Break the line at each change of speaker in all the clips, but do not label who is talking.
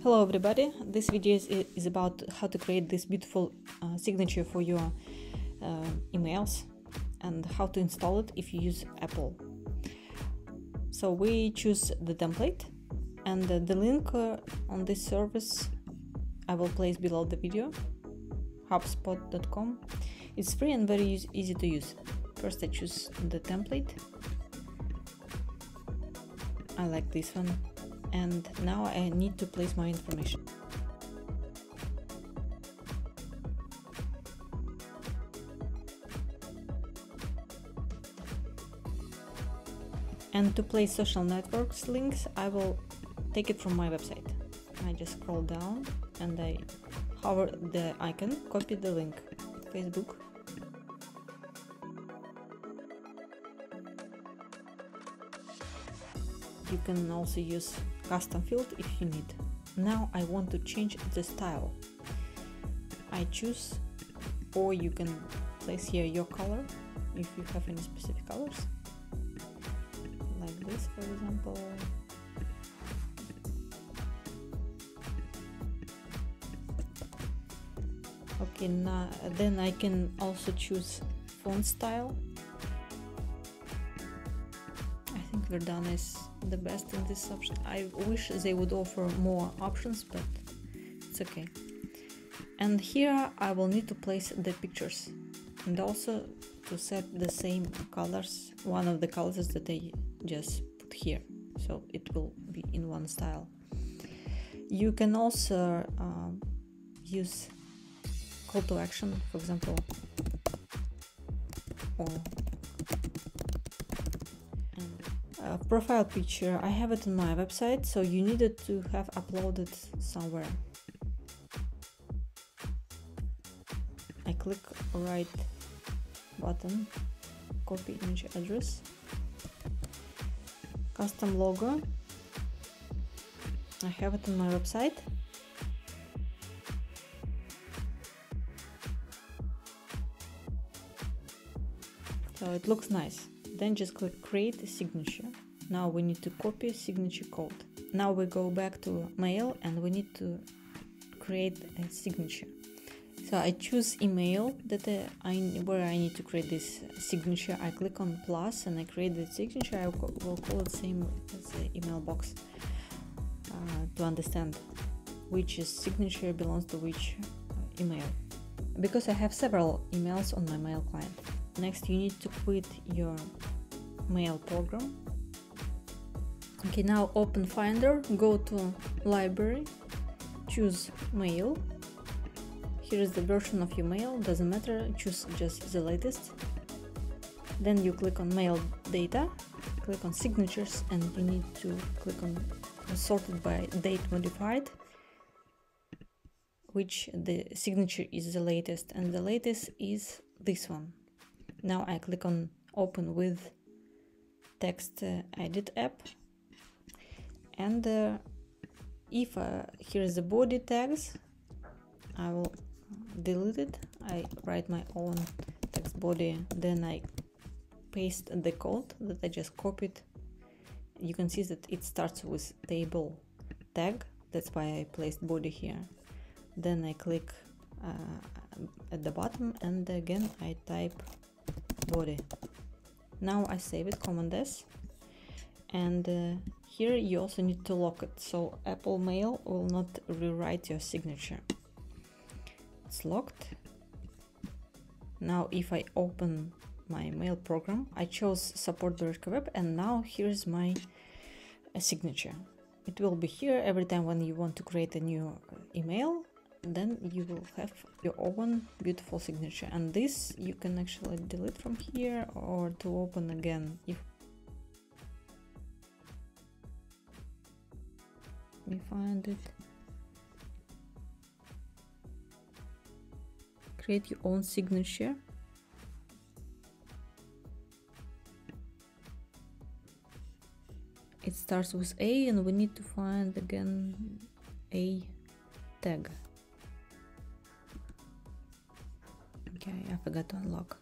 Hello everybody, this video is, is about how to create this beautiful uh, signature for your uh, emails and how to install it if you use Apple. So we choose the template and the, the link uh, on this service I will place below the video hubspot.com. It's free and very easy to use. First I choose the template. I like this one and now I need to place my information. And to place social networks links, I will take it from my website. I just scroll down and I hover the icon, copy the link, Facebook, you can also use custom field if you need. Now I want to change the style. I choose or you can place here your color if you have any specific colors like this for example okay now then I can also choose font style Verdana is the best in this option. I wish they would offer more options, but it's okay. And here I will need to place the pictures and also to set the same colors, one of the colors that I just put here. So it will be in one style. You can also uh, use call to action, for example, or profile picture. I have it on my website so you needed to have uploaded somewhere. I click right button copy image address custom logo. I have it on my website. So it looks nice then just click create a signature. Now we need to copy signature code. Now we go back to mail and we need to create a signature. So I choose email that uh, I where I need to create this signature. I click on plus and I create the signature. I will call it same as the email box uh, to understand which signature belongs to which uh, email. Because I have several emails on my mail client next you need to quit your mail program. Okay now open finder go to library choose mail. Here is the version of your mail doesn't matter choose just the latest. Then you click on mail data click on signatures and you need to click on sorted by date modified which the signature is the latest and the latest is this one now I click on open with text uh, edit app. And uh, if uh, here is the body tags I will delete it. I write my own text body then I paste the code that I just copied. You can see that it starts with table tag. That's why I placed body here. Then I click uh, at the bottom and again I type body now I save it command S and uh, here you also need to lock it so Apple Mail will not rewrite your signature. It's locked. Now if I open my mail program I chose support Bereshka web and now here's my uh, signature. It will be here every time when you want to create a new email then you will have your own beautiful signature. And this you can actually delete from here or to open again if me find it. Create your own signature. It starts with a and we need to find again a tag Okay, I forgot to unlock.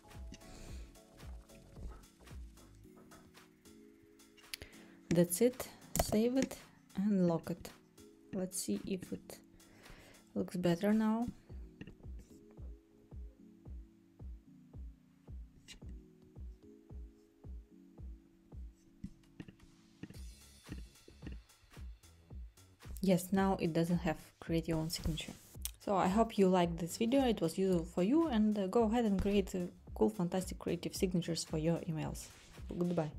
That's it. Save it and lock it. let's see if it looks better now yes now it doesn't have create your own signature so i hope you liked this video. It was useful for you. And uh, go ahead and create uh, cool fantastic creative signatures for your emails. Goodbye